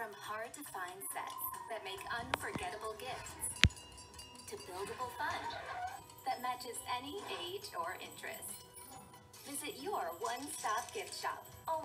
From hard to find sets that make unforgettable gifts to buildable fun that matches any age or interest. Visit your one stop gift shop. Oh.